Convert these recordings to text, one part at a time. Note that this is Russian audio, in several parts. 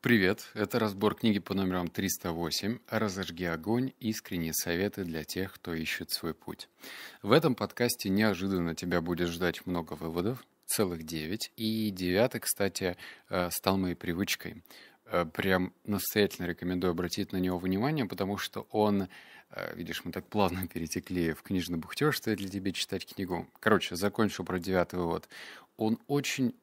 Привет, это разбор книги по номерам 308 «Разожги огонь. Искренние советы для тех, кто ищет свой путь». В этом подкасте неожиданно тебя будет ждать много выводов, целых девять, и девятый, кстати, э, стал моей привычкой. Э, прям настоятельно рекомендую обратить на него внимание, потому что он, э, видишь, мы так плавно перетекли в книжный бухтеж, стоит ли тебе читать книгу. Короче, закончу про девятый вывод. Он очень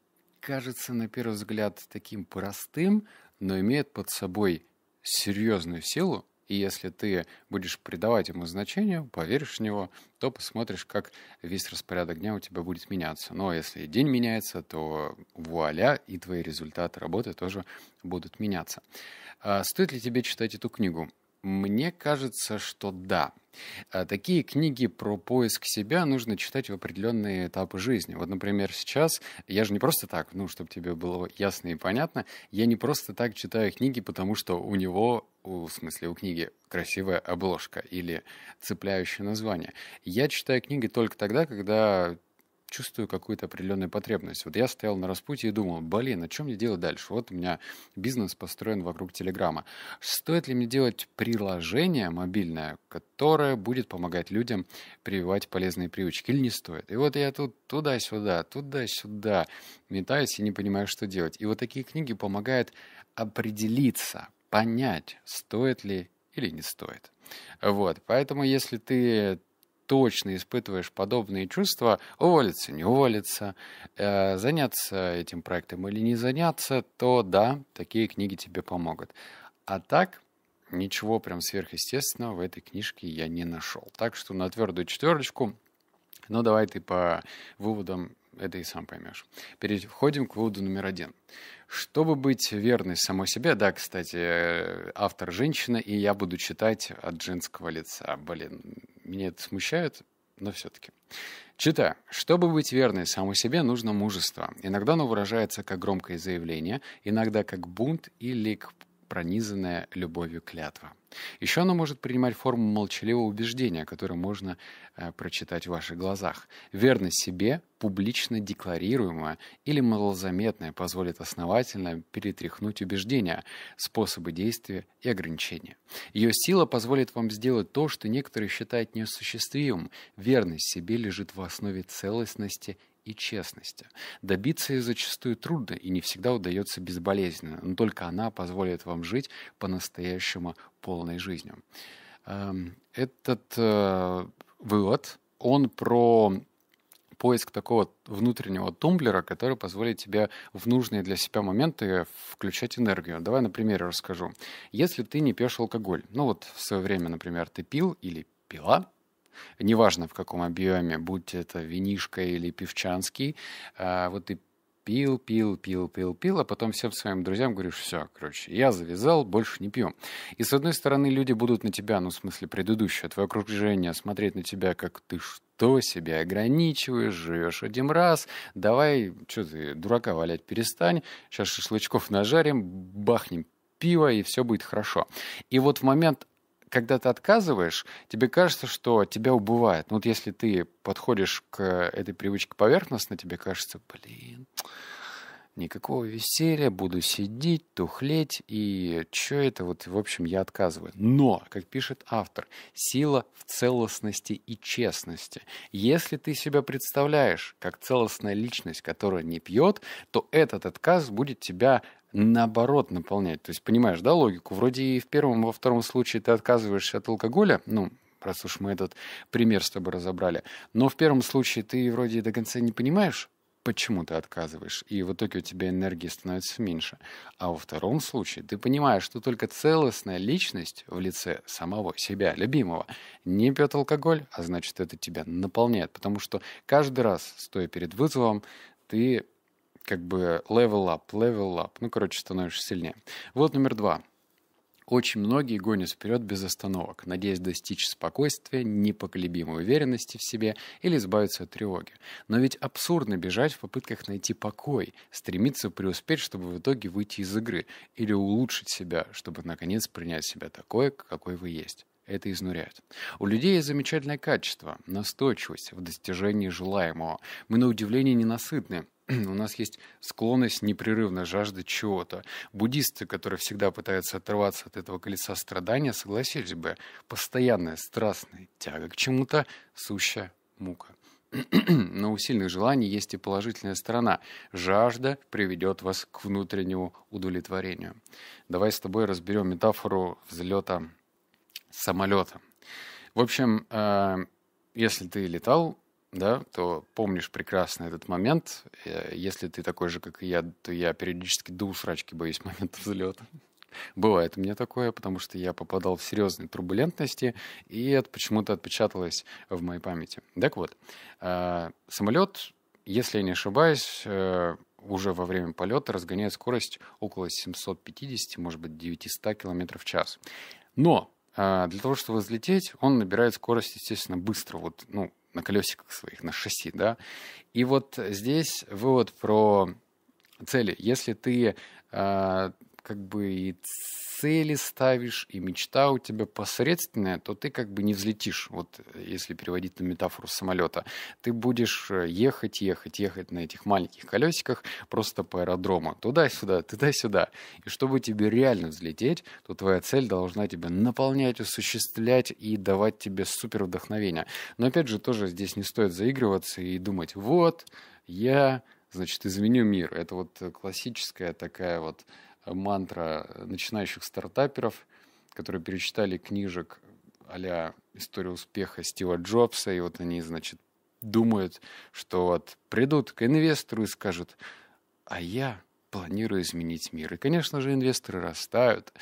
кажется на первый взгляд таким простым, но имеет под собой серьезную силу, и если ты будешь придавать ему значение, поверишь в него, то посмотришь, как весь распорядок дня у тебя будет меняться. Но если день меняется, то вуаля, и твои результаты работы тоже будут меняться. А стоит ли тебе читать эту книгу? Мне кажется, что да. А такие книги про поиск себя нужно читать в определенные этапы жизни. Вот, например, сейчас я же не просто так, ну, чтобы тебе было ясно и понятно, я не просто так читаю книги, потому что у него, в смысле у книги, красивая обложка или цепляющее название. Я читаю книги только тогда, когда чувствую какую-то определенную потребность. Вот я стоял на распутье и думал, блин, а что мне делать дальше? Вот у меня бизнес построен вокруг Телеграма. Стоит ли мне делать приложение мобильное, которое будет помогать людям прививать полезные привычки или не стоит? И вот я тут туда-сюда, туда-сюда метаюсь и не понимаю, что делать. И вот такие книги помогают определиться, понять, стоит ли или не стоит. Вот, поэтому если ты точно испытываешь подобные чувства, уволиться, не уволиться, э, заняться этим проектом или не заняться, то да, такие книги тебе помогут. А так, ничего прям сверхъестественного в этой книжке я не нашел. Так что на твердую четверочку, ну давай ты по выводам это и сам поймешь. Переходим к выводу номер один. Чтобы быть верной самой себе, да, кстати, э, автор женщина, и я буду читать от женского лица. Блин, меня это смущает, но все-таки. Читаю. Чтобы быть верной самой себе, нужно мужество. Иногда оно выражается как громкое заявление, иногда как бунт или пронизанная любовью клятва. Еще оно может принимать форму молчаливого убеждения, которое можно э, прочитать в ваших глазах. Верность себе, публично декларируемая или малозаметная, позволит основательно перетряхнуть убеждения, способы действия и ограничения. Ее сила позволит вам сделать то, что некоторые считают неосуществимым. Верность себе лежит в основе целостности и честности. Добиться ее зачастую трудно и не всегда удается безболезненно, но только она позволит вам жить по-настоящему полной жизнью. Эм, этот э, вывод, он про поиск такого внутреннего тумблера, который позволит тебе в нужные для себя моменты включать энергию. Давай на примере расскажу. Если ты не пьешь алкоголь, ну вот в свое время, например, ты пил или пила, неважно в каком объеме, будь это винишка или певчанский, а, вот ты пил, пил, пил, пил, пил, а потом всем своим друзьям говоришь, все, короче, я завязал, больше не пью. И с одной стороны, люди будут на тебя, ну, в смысле, предыдущее, твое окружение, смотреть на тебя, как ты что себя ограничиваешь, живешь один раз, давай, что ты, дурака валять перестань, сейчас шашлычков нажарим, бахнем пиво, и все будет хорошо. И вот в момент когда ты отказываешь, тебе кажется, что тебя убывает. Ну, вот если ты подходишь к этой привычке поверхностно, тебе кажется, блин, никакого веселья, буду сидеть, тухлеть, и что это вот, в общем, я отказываю. Но, как пишет автор, сила в целостности и честности. Если ты себя представляешь как целостная личность, которая не пьет, то этот отказ будет тебя наоборот наполнять. То есть понимаешь, да, логику? Вроде и в первом, во втором случае ты отказываешься от алкоголя, ну, раз уж мы этот пример с тобой разобрали. Но в первом случае ты вроде до конца не понимаешь, почему ты отказываешь, и в итоге у тебя энергии становится меньше. А во втором случае ты понимаешь, что только целостная личность в лице самого себя, любимого, не пьет алкоголь, а значит, это тебя наполняет. Потому что каждый раз, стоя перед вызовом, ты как бы level up, level up. Ну, короче, становишься сильнее. Вот номер два. Очень многие гонят вперед без остановок, надеясь достичь спокойствия, непоколебимой уверенности в себе или избавиться от тревоги. Но ведь абсурдно бежать в попытках найти покой, стремиться преуспеть, чтобы в итоге выйти из игры, или улучшить себя, чтобы наконец принять себя такое, какой вы есть. Это изнуряет. У людей есть замечательное качество – настойчивость в достижении желаемого. Мы на удивление ненасытны, у нас есть склонность непрерывно жаждать чего-то. Буддисты, которые всегда пытаются оторваться от этого колеса страдания, согласились бы, постоянная страстная тяга к чему-то – сущая мука. Но у сильных желаний есть и положительная сторона. Жажда приведет вас к внутреннему удовлетворению. Давай с тобой разберем метафору взлета самолета. В общем, э, если ты летал, да, то помнишь прекрасно этот момент. Э, если ты такой же, как и я, то я периодически до усрачки боюсь момента взлета. Бывает у меня такое, потому что я попадал в серьезные турбулентности, и это почему-то отпечаталось в моей памяти. Так вот, э, самолет, если я не ошибаюсь, э, уже во время полета разгоняет скорость около 750, может быть, 900 км в час. Но для того, чтобы взлететь, он набирает скорость, естественно, быстро, вот, ну, на колесиках своих, на шасси, да. И вот здесь вывод про цели. Если ты как бы и цели ставишь, и мечта у тебя посредственная, то ты как бы не взлетишь, вот если переводить на метафору самолета. Ты будешь э, ехать, ехать, ехать на этих маленьких колесиках просто по аэродрому. Туда-сюда, туда-сюда. И чтобы тебе реально взлететь, то твоя цель должна тебя наполнять, осуществлять и давать тебе супер вдохновение. Но опять же, тоже здесь не стоит заигрываться и думать, вот, я, значит, изменю мир. Это вот классическая такая вот мантра начинающих стартаперов, которые перечитали книжек а «История успеха» Стива Джобса, и вот они, значит, думают, что вот придут к инвестору и скажут, а я планирую изменить мир. И, конечно же, инвесторы растают,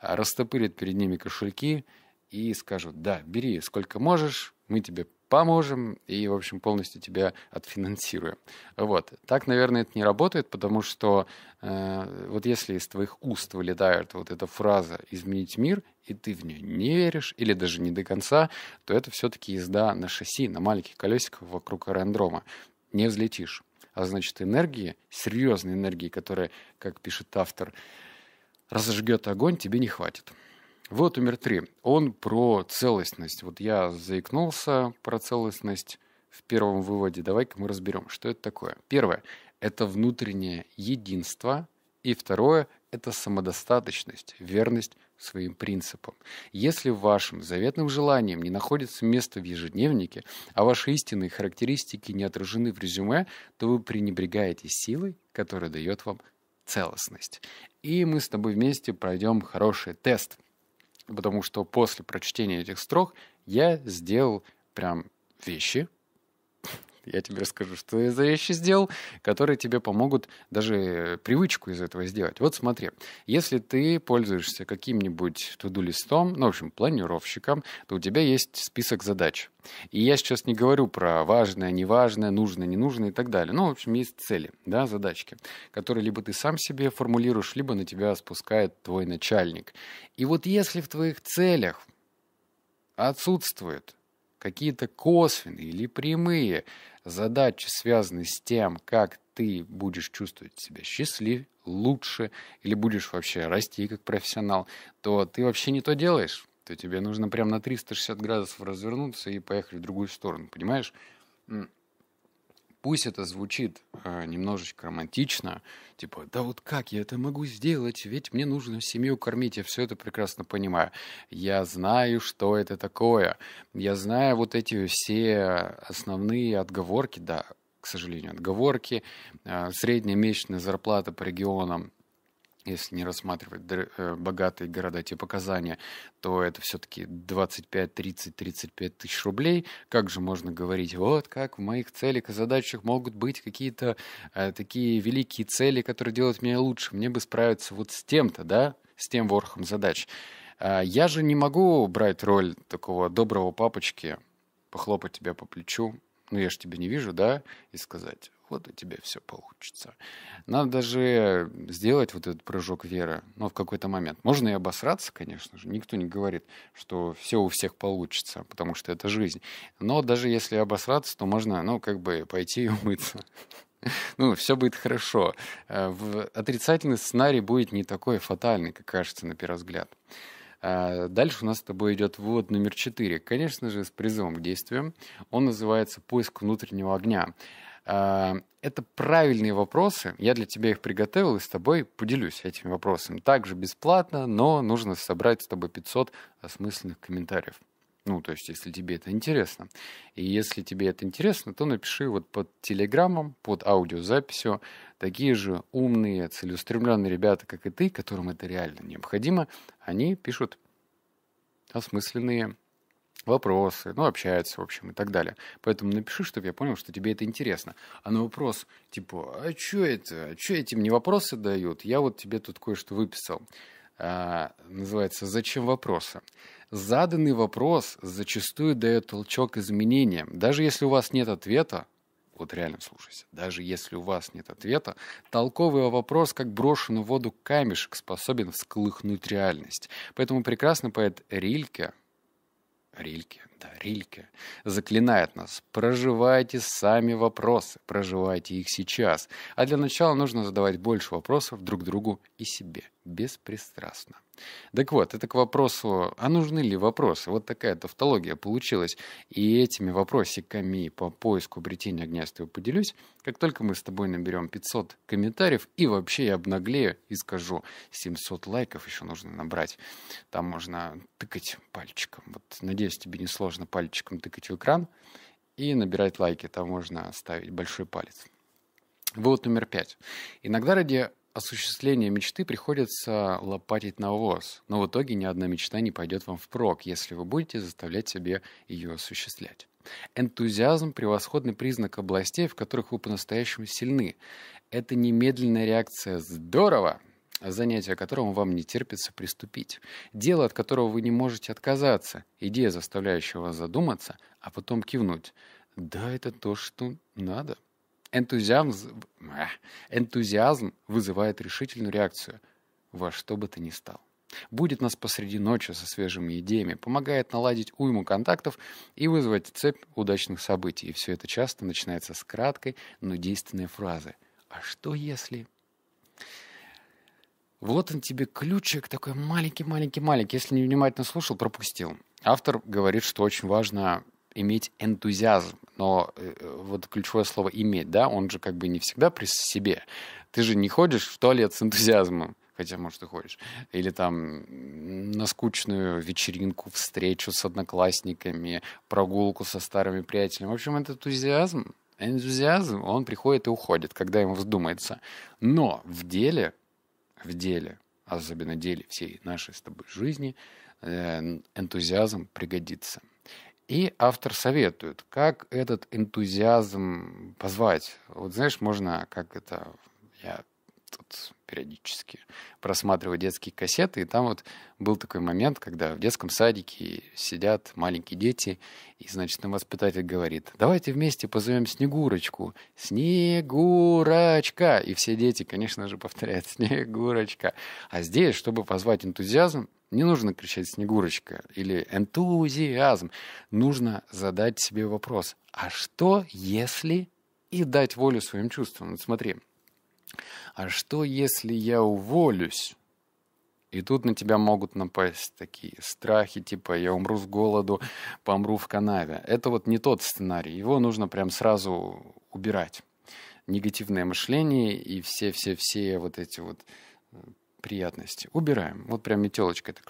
растопырят перед ними кошельки и скажут, да, бери сколько можешь, мы тебе поможем и, в общем, полностью тебя отфинансируем. Вот. Так, наверное, это не работает, потому что э, вот если из твоих уст вылетает вот эта фраза «изменить мир», и ты в нее не веришь, или даже не до конца, то это все-таки езда на шасси, на маленьких колесиках вокруг аэродрома. Не взлетишь. А значит, энергии, серьезной энергии, которая, как пишет автор, разожгет огонь, тебе не хватит. Вот номер три. Он про целостность. Вот я заикнулся про целостность в первом выводе. Давай-ка мы разберем, что это такое. Первое – это внутреннее единство. И второе – это самодостаточность, верность своим принципам. Если вашим заветным желанием не находится место в ежедневнике, а ваши истинные характеристики не отражены в резюме, то вы пренебрегаете силой, которая дает вам целостность. И мы с тобой вместе пройдем хороший тест – потому что после прочтения этих строк я сделал прям вещи, я тебе расскажу, что я за вещи сделал, которые тебе помогут даже привычку из этого сделать. Вот смотри, если ты пользуешься каким-нибудь туду-листом, ну, в общем, планировщиком, то у тебя есть список задач. И я сейчас не говорю про важное, неважное, нужное, ненужное и так далее. Ну, в общем, есть цели, да, задачки, которые либо ты сам себе формулируешь, либо на тебя спускает твой начальник. И вот если в твоих целях отсутствует какие-то косвенные или прямые задачи, связанные с тем, как ты будешь чувствовать себя счастливее, лучше, или будешь вообще расти как профессионал, то ты вообще не то делаешь. То тебе нужно прям на 360 градусов развернуться и поехать в другую сторону, понимаешь? Пусть это звучит э, немножечко романтично, типа, да вот как я это могу сделать, ведь мне нужно семью кормить, я все это прекрасно понимаю. Я знаю, что это такое, я знаю вот эти все основные отговорки, да, к сожалению, отговорки, э, средняя месячная зарплата по регионам, если не рассматривать э, богатые города те показания, то это все-таки 25, 30, 35 тысяч рублей. Как же можно говорить, вот как в моих целях и задачах могут быть какие-то э, такие великие цели, которые делают меня лучше. Мне бы справиться вот с тем-то, да, с тем ворохом задач. А я же не могу брать роль такого доброго папочки, похлопать тебя по плечу, ну я же тебя не вижу, да, и сказать, вот у тебя все получится. Надо даже сделать вот этот прыжок веры, ну, в какой-то момент. Можно и обосраться, конечно же. Никто не говорит, что все у всех получится, потому что это жизнь. Но даже если обосраться, то можно, ну, как бы пойти и умыться. Ну, все будет хорошо. Э, отрицательный сценарий будет не такой фатальный, как кажется на первый взгляд. А дальше у нас с тобой идет вывод номер четыре. Конечно же, с призывом к действиям. Он называется «Поиск внутреннего огня». А, это правильные вопросы. Я для тебя их приготовил и с тобой поделюсь этими вопросами. Также бесплатно, но нужно собрать с тобой 500 осмысленных комментариев. Ну, то есть, если тебе это интересно. И если тебе это интересно, то напиши вот под телеграммом, под аудиозаписью такие же умные, целеустремленные ребята, как и ты, которым это реально необходимо, они пишут осмысленные вопросы, ну, общаются, в общем, и так далее. Поэтому напиши, чтобы я понял, что тебе это интересно. А на вопрос, типа, а что это? А что этим не вопросы дают? Я вот тебе тут кое-что выписал. А, называется «Зачем вопросы?». Заданный вопрос зачастую дает толчок изменениям. Даже если у вас нет ответа, вот реально слушайся, даже если у вас нет ответа, толковый вопрос, как брошенный в воду камешек, способен всколыхнуть реальность. Поэтому прекрасный поэт Рильке, Рильке, да, Рильке, заклинает нас, проживайте сами вопросы, проживайте их сейчас. А для начала нужно задавать больше вопросов друг другу и себе, беспристрастно. Так вот, это к вопросу, а нужны ли вопросы? Вот такая тавтология получилась. И этими вопросиками по поиску обретения с тобой поделюсь, как только мы с тобой наберем 500 комментариев, и вообще я обнаглею и скажу, 700 лайков еще нужно набрать. Там можно тыкать пальчиком. Вот, надеюсь, тебе не сложно пальчиком тыкать в экран и набирать лайки. Там можно ставить большой палец. Вывод номер пять. Иногда ради осуществление мечты приходится лопатить навоз, но в итоге ни одна мечта не пойдет вам впрок, если вы будете заставлять себе ее осуществлять. Энтузиазм – превосходный признак областей, в которых вы по-настоящему сильны. Это немедленная реакция «здорово», занятие которому вам не терпится приступить. Дело, от которого вы не можете отказаться. Идея, заставляющая вас задуматься, а потом кивнуть. Да, это то, что надо. Энтузиазм, энтузиазм вызывает решительную реакцию во что бы то ни стало. Будет нас посреди ночи со свежими идеями, помогает наладить уйму контактов и вызвать цепь удачных событий. И все это часто начинается с краткой, но действенной фразы. А что если... Вот он тебе ключик такой маленький-маленький-маленький. Если не внимательно слушал, пропустил. Автор говорит, что очень важно иметь энтузиазм. Но э, вот ключевое слово «иметь», да, он же как бы не всегда при себе. Ты же не ходишь в туалет с энтузиазмом, хотя, может, и ходишь. Или там на скучную вечеринку, встречу с одноклассниками, прогулку со старыми приятелями. В общем, этот энтузиазм, энтузиазм, он приходит и уходит, когда ему вздумается. Но в деле, в деле, особенно деле всей нашей с тобой жизни, э, энтузиазм пригодится – и автор советует, как этот энтузиазм позвать. Вот знаешь, можно, как это, я тут периодически просматриваю детские кассеты, и там вот был такой момент, когда в детском садике сидят маленькие дети, и, значит, им воспитатель говорит, давайте вместе позовем Снегурочку. Снегурочка! И все дети, конечно же, повторяют Снегурочка. А здесь, чтобы позвать энтузиазм, не нужно кричать «Снегурочка» или «энтузиазм». Нужно задать себе вопрос «А что, если...» и дать волю своим чувствам. Вот смотри, а что, если я уволюсь? И тут на тебя могут напасть такие страхи, типа я умру с голоду, помру в канаве. Это вот не тот сценарий. Его нужно прям сразу убирать. Негативное мышление и все-все-все вот эти вот приятности. Убираем. Вот прям метелочка. Так,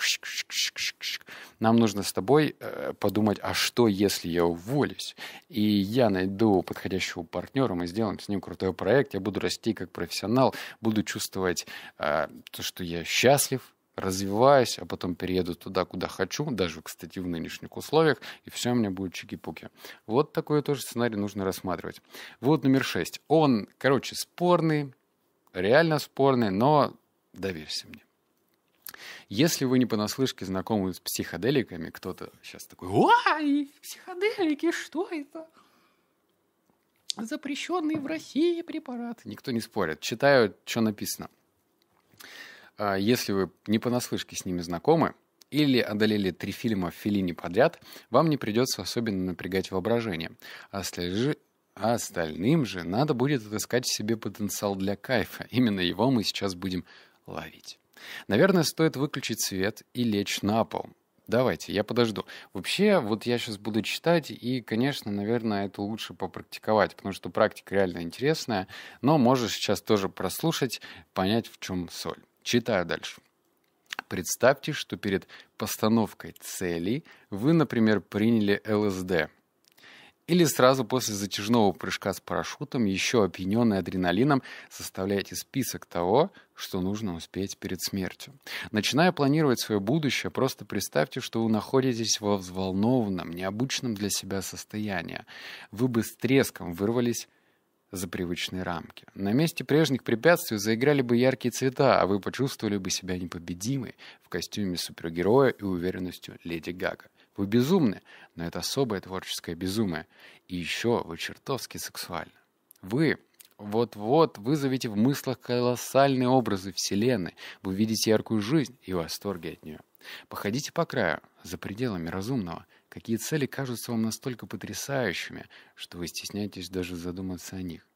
Нам нужно с тобой э, подумать, а что, если я уволюсь? И я найду подходящего партнера, мы сделаем с ним крутой проект, я буду расти как профессионал, буду чувствовать э, то, что я счастлив, развиваюсь, а потом перееду туда, куда хочу, даже, кстати, в нынешних условиях, и все у меня будет чики-пуки. Вот такой тоже сценарий нужно рассматривать. Вот номер шесть. Он, короче, спорный, реально спорный, но доверься мне. Если вы не понаслышке знакомы с психоделиками, кто-то сейчас такой, ой, психоделики, что это? Запрещенный в России препарат. Никто не спорит. Читаю, что написано. А, если вы не понаслышке с ними знакомы, или одолели три фильма в Филине подряд, вам не придется особенно напрягать воображение. А остальным же надо будет отыскать в себе потенциал для кайфа. Именно его мы сейчас будем ловить. Наверное, стоит выключить свет и лечь на пол. Давайте, я подожду. Вообще, вот я сейчас буду читать, и, конечно, наверное, это лучше попрактиковать, потому что практика реально интересная, но можешь сейчас тоже прослушать, понять, в чем соль. Читаю дальше. Представьте, что перед постановкой целей вы, например, приняли ЛСД – или сразу после затяжного прыжка с парашютом, еще опьяненный адреналином, составляете список того, что нужно успеть перед смертью. Начиная планировать свое будущее, просто представьте, что вы находитесь во взволнованном, необычном для себя состоянии. Вы бы с треском вырвались за привычные рамки. На месте прежних препятствий заиграли бы яркие цвета, а вы почувствовали бы себя непобедимой в костюме супергероя и уверенностью Леди Гага. Вы безумны, но это особое творческое безумие. И еще вы чертовски сексуальны. Вы вот-вот вызовете в мыслях колоссальные образы Вселенной. Вы видите яркую жизнь и восторги от нее. Походите по краю, за пределами разумного. Какие цели кажутся вам настолько потрясающими, что вы стесняетесь даже задуматься о них.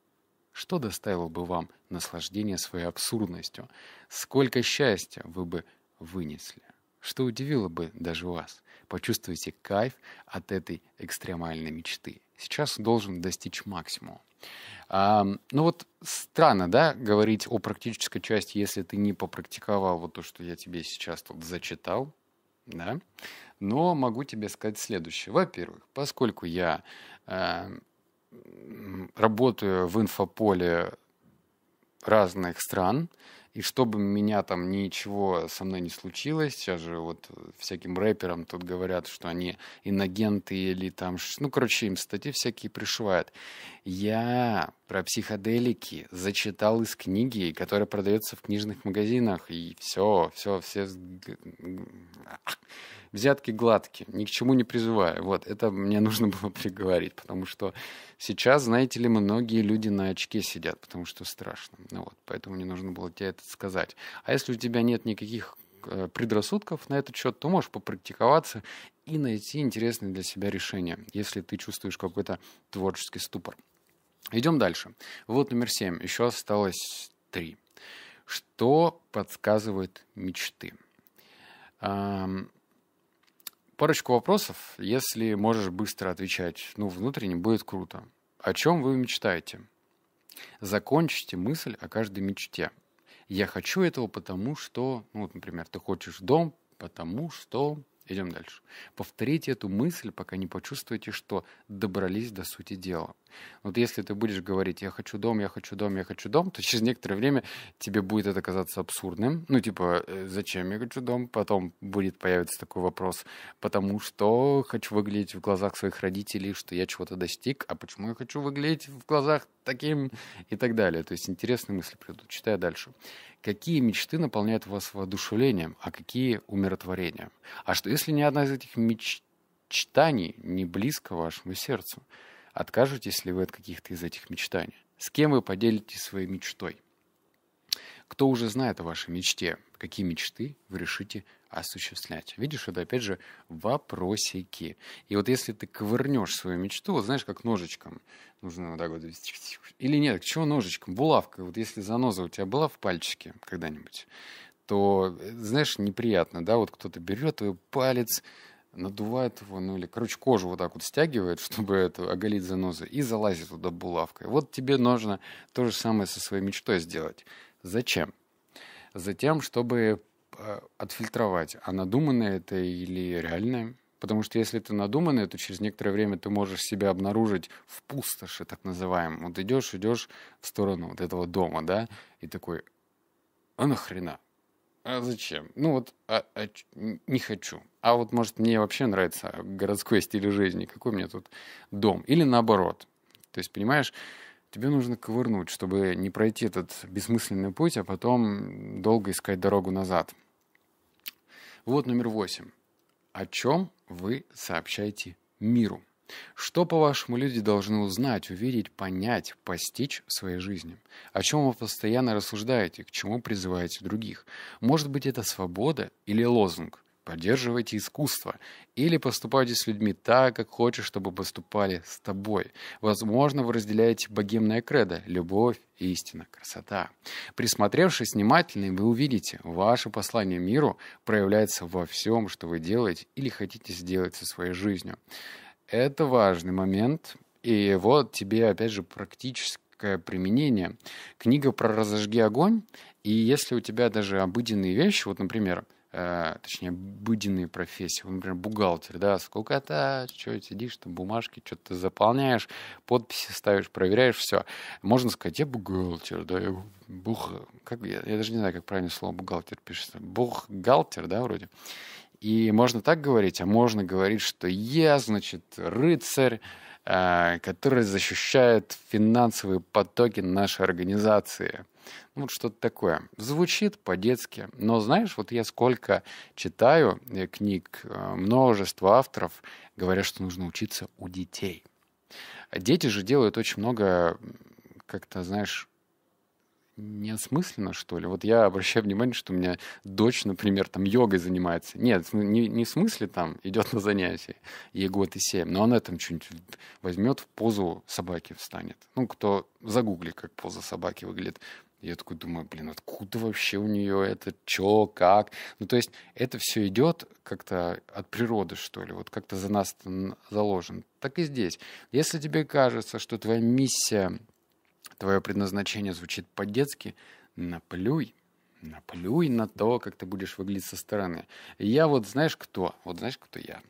Что доставило бы вам наслаждение своей абсурдностью? Сколько счастья вы бы вынесли? Что удивило бы даже вас? Почувствуйте кайф от этой экстремальной мечты. Сейчас должен достичь максимума. А, ну вот странно, да, говорить о практической части, если ты не попрактиковал вот то, что я тебе сейчас тут зачитал, да. Но могу тебе сказать следующее. Во-первых, поскольку я э, работаю в инфополе разных стран, и чтобы меня там ничего со мной не случилось, сейчас же вот всяким рэперам тут говорят, что они иногенты или там, ну, короче, им статьи всякие пришивают. Я про психоделики зачитал из книги, которая продается в книжных магазинах, и все, все, все взятки гладкие, ни к чему не призываю. Вот, это мне нужно было приговорить, потому что сейчас, знаете ли, многие люди на очке сидят, потому что страшно. Ну вот, поэтому мне нужно было тебе это сказать. А если у тебя нет никаких э, предрассудков на этот счет, то можешь попрактиковаться и найти интересное для себя решение, если ты чувствуешь какой-то творческий ступор. Идем дальше. Вот номер семь. Еще осталось три. Что подсказывает мечты? Парочку вопросов, если можешь быстро отвечать, ну, внутренне будет круто. О чем вы мечтаете? Закончите мысль о каждой мечте. Я хочу этого, потому что, ну, вот, например, ты хочешь дом, потому что Идем дальше. Повторите эту мысль, пока не почувствуете, что добрались до сути дела. Вот если ты будешь говорить «я хочу дом, я хочу дом, я хочу дом», то через некоторое время тебе будет это казаться абсурдным. Ну, типа, «Э, зачем я хочу дом? Потом будет появиться такой вопрос, потому что хочу выглядеть в глазах своих родителей, что я чего-то достиг, а почему я хочу выглядеть в глазах таким и так далее. То есть интересные мысли придут. Читаю дальше. Какие мечты наполняют вас воодушевлением, а какие умиротворением? А что если ни одна из этих мечтаний не близко вашему сердцу? Откажетесь ли вы от каких-то из этих мечтаний? С кем вы поделитесь своей мечтой? Кто уже знает о вашей мечте? Какие мечты вы решите осуществлять? Видишь, это опять же вопросики. И вот если ты ковырнешь свою мечту, вот знаешь, как ножичком, нужно вот так вот, или нет, к чего ножичком? Булавкой. Вот если заноза у тебя была в пальчике когда-нибудь, то, знаешь, неприятно, да, вот кто-то берет твой палец, надувает его, ну или, короче, кожу вот так вот стягивает, чтобы это оголить занозу, и залазит туда булавкой. Вот тебе нужно то же самое со своей мечтой сделать. Зачем? Затем, чтобы э, отфильтровать, а надуманное это или реальное. Потому что если ты надуманный, то через некоторое время ты можешь себя обнаружить в пустоши, так называемом. Вот идешь, идешь в сторону вот этого дома, да, и такой, а нахрена? А зачем? Ну вот, а, а, не хочу. А вот, может, мне вообще нравится городской стиль жизни. Какой мне тут дом? Или наоборот. То есть, понимаешь, тебе нужно ковырнуть, чтобы не пройти этот бессмысленный путь, а потом долго искать дорогу назад. Вот номер восемь. О чем вы сообщаете миру? Что, по-вашему, люди должны узнать, увидеть, понять, постичь в своей жизни? О чем вы постоянно рассуждаете, к чему призываете других? Может быть, это свобода или лозунг? Поддерживайте искусство или поступайте с людьми так, как хочешь, чтобы поступали с тобой. Возможно, вы разделяете богемное кредо – любовь, истина, красота. Присмотревшись внимательно, вы увидите, ваше послание миру проявляется во всем, что вы делаете или хотите сделать со своей жизнью. Это важный момент, и вот тебе, опять же, практическое применение. Книга про «Разожги огонь», и если у тебя даже обыденные вещи, вот, например, точнее, обыденные профессии, например, бухгалтер, да, сколько-то, что сидишь, там бумажки, что-то заполняешь, подписи ставишь, проверяешь, все. Можно сказать, я бухгалтер, да, я бух... Как, я, я даже не знаю, как правильно слово бухгалтер пишется. Бухгалтер, да, вроде. И можно так говорить, а можно говорить, что я, значит, рыцарь, э, который защищает финансовые потоки нашей организации – вот что-то такое. Звучит по-детски, но знаешь, вот я сколько читаю э, книг, э, множество авторов говорят, что нужно учиться у детей. Дети же делают очень много, как-то, знаешь, неосмысленно, что ли. Вот я обращаю внимание, что у меня дочь, например, там йогой занимается. Нет, не, не в смысле там идет на занятия, ей год и семь, но она там что-нибудь возьмет в позу собаки встанет. Ну, кто загугли, как поза собаки выглядит. Я такой думаю, блин, откуда вообще у нее это, чё, как? Ну, то есть это все идет как-то от природы, что ли, вот как-то за нас заложено. Так и здесь. Если тебе кажется, что твоя миссия, твое предназначение звучит по-детски, наплюй, наплюй на то, как ты будешь выглядеть со стороны. Я вот знаешь кто? Вот знаешь, кто я?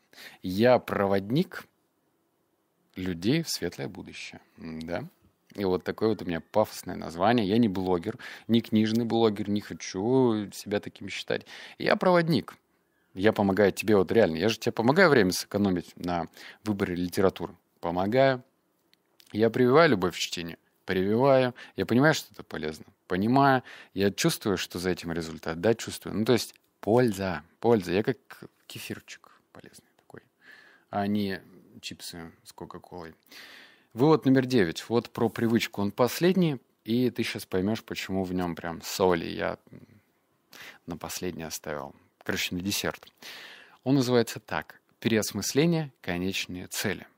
Я проводник людей в светлое будущее, да? И вот такое вот у меня пафосное название. Я не блогер, не книжный блогер, не хочу себя таким считать. Я проводник. Я помогаю тебе вот реально. Я же тебе помогаю время сэкономить на выборе литературы. Помогаю. Я прививаю любовь к чтению. Прививаю. Я понимаю, что это полезно. Понимаю. Я чувствую, что за этим результат. Да, чувствую. Ну, то есть польза. Польза. Я как кефирчик полезный такой. А не чипсы с Кока-Колой. Вывод номер девять. Вот про привычку. Он последний, и ты сейчас поймешь, почему в нем прям соли я на последний оставил. Короче, на десерт. Он называется так. Переосмысление конечные цели.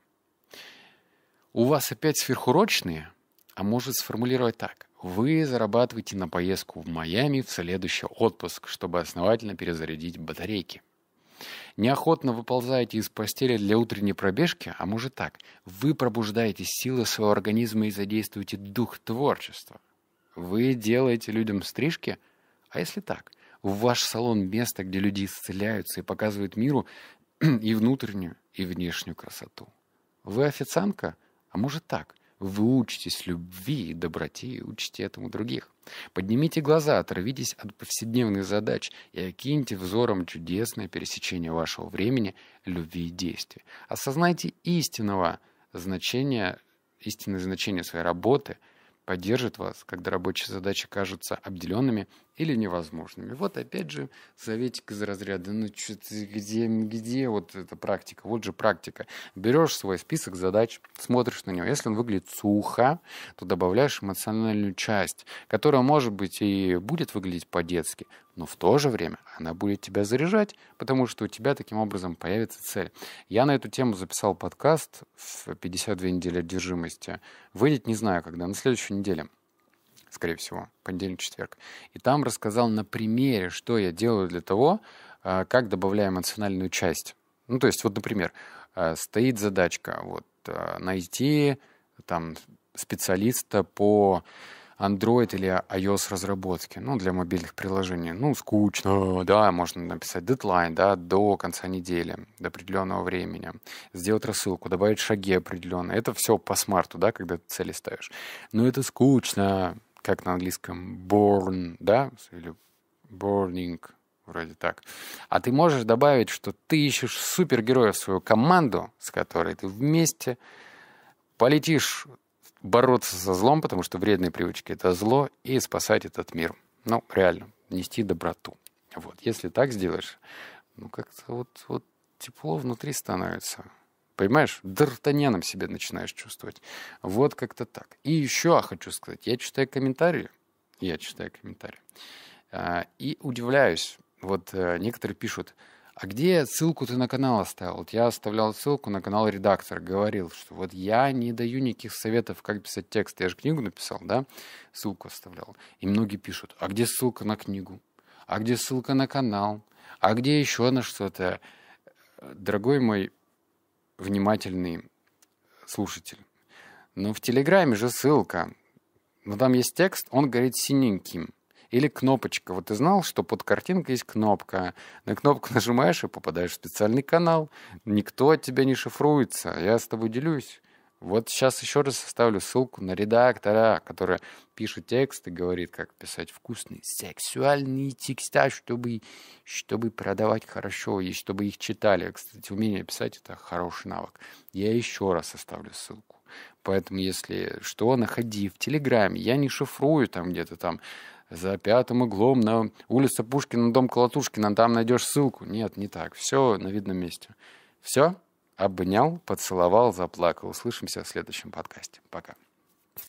У вас опять сверхурочные, а может сформулировать так. Вы зарабатываете на поездку в Майами в следующий отпуск, чтобы основательно перезарядить батарейки. Неохотно выползаете из постели для утренней пробежки, а может так, вы пробуждаете силы своего организма и задействуете дух творчества. Вы делаете людям стрижки, а если так, в ваш салон место, где люди исцеляются и показывают миру и внутреннюю, и внешнюю красоту. Вы официантка, а может так, вы учитесь любви и доброте и учите этому других. Поднимите глаза, оторвитесь от повседневных задач и окиньте взором чудесное пересечение вашего времени, любви и действий. Осознайте истинного значения, истинное значение своей работы – поддержит вас, когда рабочие задачи кажутся обделенными или невозможными. Вот опять же советик из разряда, ну что-то где, где вот эта практика? Вот же практика. Берешь свой список задач, смотришь на него. Если он выглядит сухо, то добавляешь эмоциональную часть, которая, может быть, и будет выглядеть по-детски, но в то же время она будет тебя заряжать, потому что у тебя таким образом появится цель. Я на эту тему записал подкаст в 52 недели одержимости. Выйдет не знаю когда, на следующей неделе скорее всего, понедельник-четверг. И там рассказал на примере, что я делаю для того, а, как добавляю эмоциональную часть. Ну, то есть, вот, например, а, стоит задачка, вот, а, найти там специалиста по Android или iOS разработки, ну, для мобильных приложений. Ну, скучно, да, можно написать дедлайн, да, до конца недели, до определенного времени, сделать рассылку, добавить шаги определенные. Это все по смарту, да, когда ты цели ставишь. Но это скучно, как на английском born, да, или burning, вроде так. А ты можешь добавить, что ты ищешь супергероя в свою команду, с которой ты вместе полетишь бороться со злом, потому что вредные привычки — это зло, и спасать этот мир. Ну, реально, нести доброту. Вот, если так сделаешь, ну, как-то вот, вот тепло внутри становится. Понимаешь, Д'Артаньяном себя начинаешь чувствовать. Вот как-то так. И еще хочу сказать, я читаю комментарии, я читаю комментарии, а, и удивляюсь. Вот э, некоторые пишут, а где ссылку ты на канал оставил? Вот я оставлял ссылку на канал редактор, говорил, что вот я не даю никаких советов, как писать текст. Я же книгу написал, да? Ссылку оставлял. И многие пишут, а где ссылка на книгу? А где ссылка на канал? А где еще на что-то? Дорогой мой внимательный слушатель, ну в Телеграме же ссылка. Но там есть текст, он горит синеньким. Или кнопочка. Вот ты знал, что под картинкой есть кнопка. На кнопку нажимаешь и попадаешь в специальный канал. Никто от тебя не шифруется. Я с тобой делюсь. Вот сейчас еще раз оставлю ссылку на редактора, который пишет текст и говорит, как писать вкусные сексуальные текста, чтобы, чтобы продавать хорошо и чтобы их читали. Кстати, умение писать — это хороший навык. Я еще раз оставлю ссылку. Поэтому, если что, находи в Телеграме. Я не шифрую там где-то там за пятым углом на улице Пушкина, дом Колотушкина, там найдешь ссылку. Нет, не так. Все на видном месте. Все, обнял, поцеловал, заплакал. Услышимся в следующем подкасте. Пока.